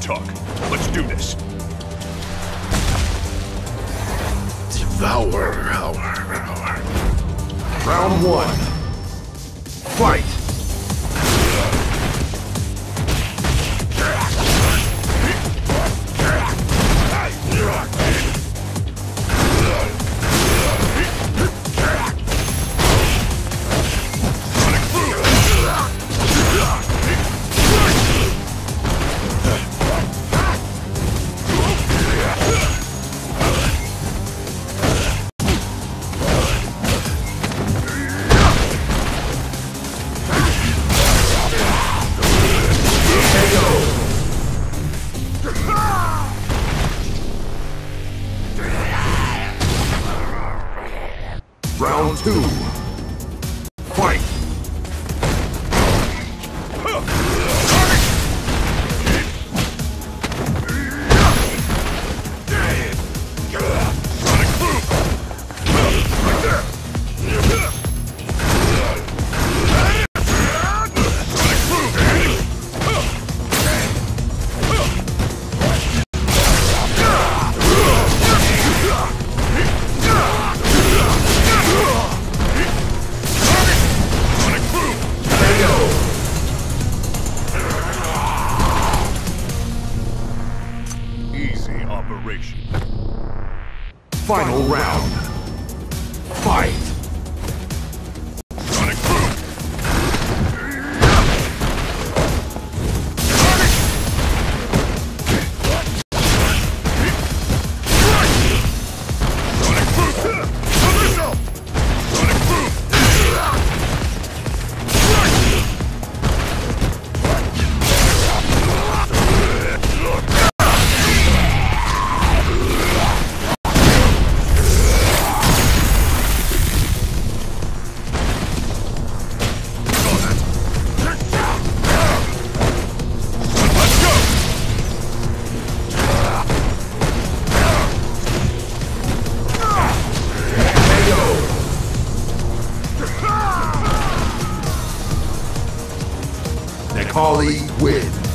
talk. Let's do this. Devour our, our. Round one. Fight! Round two. Final round. Fight! Wins.